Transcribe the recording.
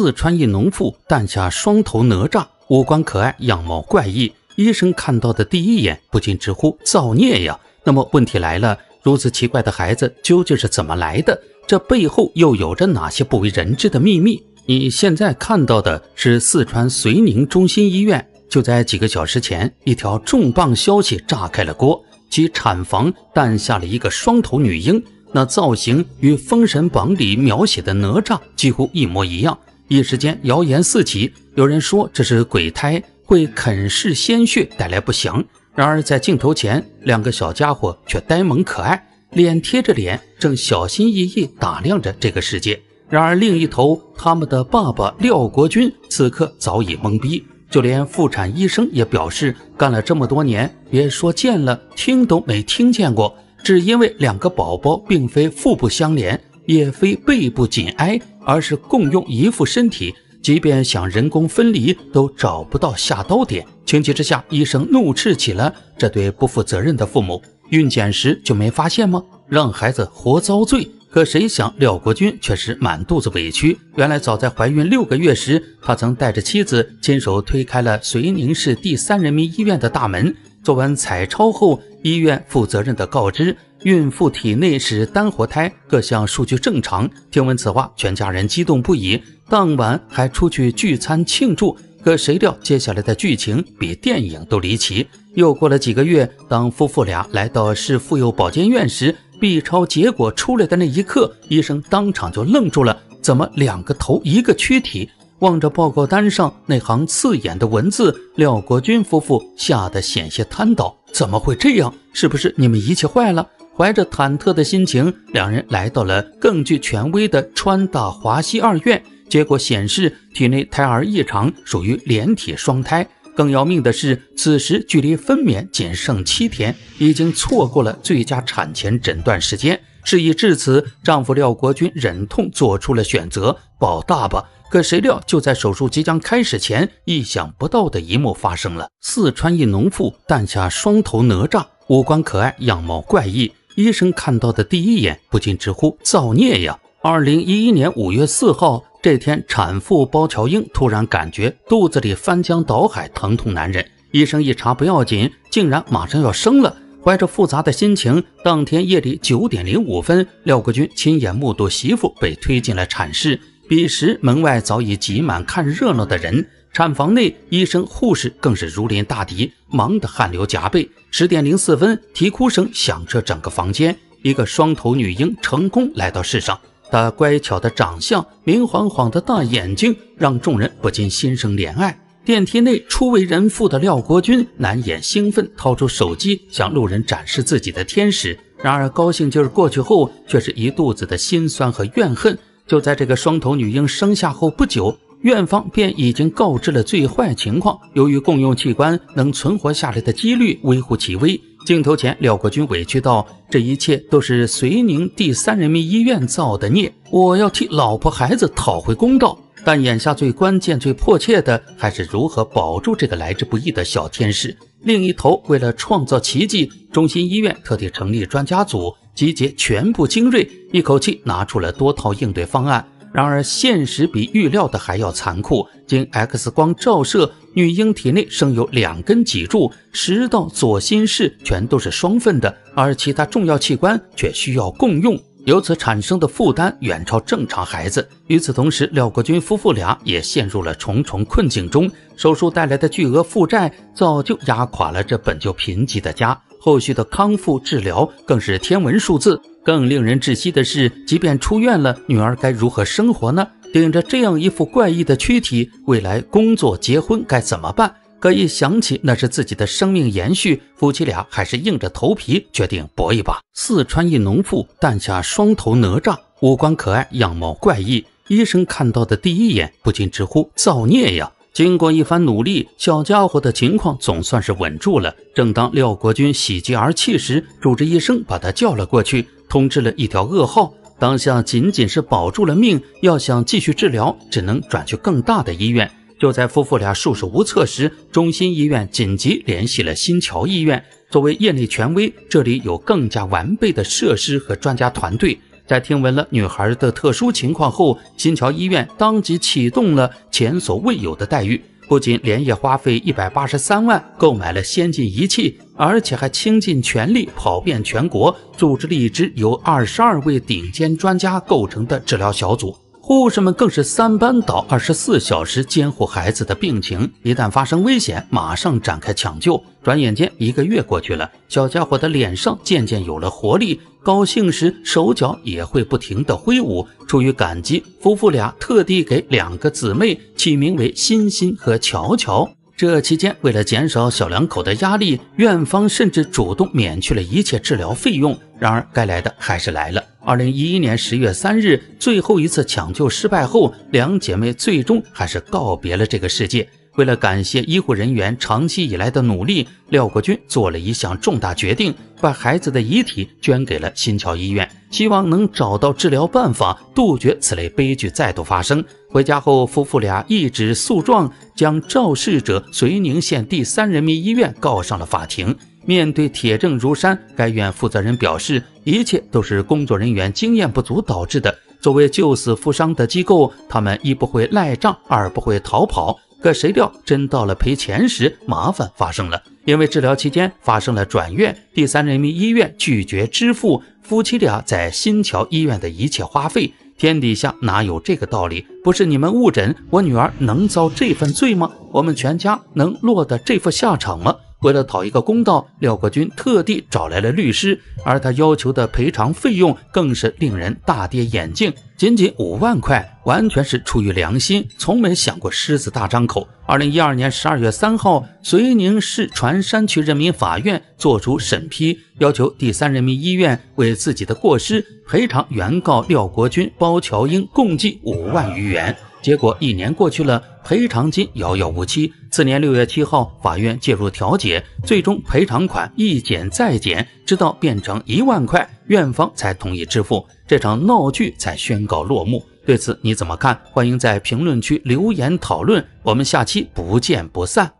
四川一农妇诞下双头哪吒，五官可爱，样貌怪异。医生看到的第一眼不禁直呼造孽呀！那么问题来了，如此奇怪的孩子究竟是怎么来的？这背后又有着哪些不为人知的秘密？你现在看到的是四川遂宁中心医院。就在几个小时前，一条重磅消息炸开了锅，其产房诞下了一个双头女婴。那造型与《封神榜》里描写的哪吒几乎一模一样，一时间谣言四起。有人说这是鬼胎，会啃噬鲜血，带来不祥。然而在镜头前，两个小家伙却呆萌可爱，脸贴着脸，正小心翼翼打量着这个世界。然而另一头，他们的爸爸廖国军此刻早已懵逼，就连妇产医生也表示，干了这么多年，别说见了，听都没听见过。只因为两个宝宝并非腹部相连，也非背部紧挨，而是共用一副身体，即便想人工分离，都找不到下刀点。情急之下，医生怒斥起了这对不负责任的父母：孕检时就没发现吗？让孩子活遭罪！可谁想廖国军却是满肚子委屈。原来早在怀孕六个月时，他曾带着妻子亲手推开了遂宁市第三人民医院的大门。做完彩超后，医院负责任的告知孕妇体内是单活胎，各项数据正常。听闻此话，全家人激动不已，当晚还出去聚餐庆祝。可谁料，接下来的剧情比电影都离奇。又过了几个月，当夫妇俩来到市妇幼保健院时，B 超结果出来的那一刻，医生当场就愣住了：怎么两个头一个躯体？望着报告单上那行刺眼的文字，廖国军夫妇吓得险些瘫倒。怎么会这样？是不是你们仪器坏了？怀着忐忑的心情，两人来到了更具权威的川大华西二院。结果显示，体内胎儿异常，属于连体双胎。更要命的是，此时距离分娩仅剩七天，已经错过了最佳产前诊断时间。事已至此，丈夫廖国军忍痛做出了选择：保大吧。可谁料，就在手术即将开始前，意想不到的一幕发生了。四川一农妇诞下双头哪吒，五官可爱，样貌怪异。医生看到的第一眼，不禁直呼造孽呀！二零一一年五月四号这天，产妇包乔英突然感觉肚子里翻江倒海，疼痛难忍。医生一查不要紧，竟然马上要生了。怀着复杂的心情，当天夜里九点零五分，廖国军亲眼目睹媳妇被推进了产室。彼时，门外早已挤满看热闹的人，产房内医生护士更是如临大敌，忙得汗流浃背。十点零四分，啼哭声响彻整个房间，一个双头女婴成功来到世上。她乖巧的长相，明晃晃的大眼睛，让众人不禁心生怜爱。电梯内初为人父的廖国军难掩兴奋，掏出手机向路人展示自己的天使。然而高兴劲儿过去后，却是一肚子的心酸和怨恨。就在这个双头女婴生下后不久，院方便已经告知了最坏情况。由于共用器官能存活下来的几率微乎其微，镜头前廖国军委屈道：“这一切都是遂宁第三人民医院造的孽，我要替老婆孩子讨回公道。”但眼下最关键、最迫切的，还是如何保住这个来之不易的小天使。另一头，为了创造奇迹，中心医院特地成立专家组。集结全部精锐，一口气拿出了多套应对方案。然而，现实比预料的还要残酷。经 X 光照射，女婴体内生有两根脊柱，食道、左心室全都是双份的，而其他重要器官却需要共用，由此产生的负担远超正常孩子。与此同时，廖国军夫妇俩也陷入了重重困境中。手术带来的巨额负债，早就压垮了这本就贫瘠的家。后续的康复治疗更是天文数字。更令人窒息的是，即便出院了，女儿该如何生活呢？顶着这样一副怪异的躯体，未来工作、结婚该怎么办？可一想起那是自己的生命延续，夫妻俩还是硬着头皮决定搏一把。四川一农妇诞下双头哪吒，五官可爱，样貌怪异。医生看到的第一眼，不禁直呼造孽呀！经过一番努力，小家伙的情况总算是稳住了。正当廖国军喜极而泣时，主治医生把他叫了过去，通知了一条噩耗：当下仅仅是保住了命，要想继续治疗，只能转去更大的医院。就在夫妇俩束手无策时，中心医院紧急联系了新桥医院。作为业内权威，这里有更加完备的设施和专家团队。在听闻了女孩的特殊情况后，新桥医院当即启动了前所未有的待遇，不仅连夜花费一百八十三万购买了先进仪器，而且还倾尽全力跑遍全国，组织了一支由二十二位顶尖专家构成的治疗小组。护士们更是三班倒，二十四小时监护孩子的病情，一旦发生危险，马上展开抢救。转眼间一个月过去了，小家伙的脸上渐渐有了活力，高兴时手脚也会不停地挥舞。出于感激，夫妇俩特地给两个姊妹起名为欣欣和乔乔。这期间，为了减少小两口的压力，院方甚至主动免去了一切治疗费用。然而，该来的还是来了。二零一一年十月三日，最后一次抢救失败后，两姐妹最终还是告别了这个世界。为了感谢医护人员长期以来的努力，廖国军做了一项重大决定，把孩子的遗体捐给了新桥医院，希望能找到治疗办法，杜绝此类悲剧再度发生。回家后，夫妇俩一纸诉状将肇事者绥宁县第三人民医院告上了法庭。面对铁证如山，该院负责人表示，一切都是工作人员经验不足导致的。作为救死扶伤的机构，他们一不会赖账，二不会逃跑。可谁料，真到了赔钱时，麻烦发生了。因为治疗期间发生了转院，第三人民医院拒绝支付夫妻俩在新桥医院的一切花费。天底下哪有这个道理？不是你们误诊，我女儿能遭这份罪吗？我们全家能落得这副下场吗？为了讨一个公道，廖国军特地找来了律师，而他要求的赔偿费用更是令人大跌眼镜，仅仅五万块，完全是出于良心，从没想过狮子大张口。二零一二年十二月三号，遂宁市船山区人民法院作出审批，要求第三人民医院为自己的过失赔偿原告廖国军、包乔英共计五万余元。结果一年过去了，赔偿金遥遥无期。次年六月七号，法院介入调解，最终赔偿款一减再减，直到变成一万块，院方才同意支付。这场闹剧才宣告落幕。对此你怎么看？欢迎在评论区留言讨论。我们下期不见不散。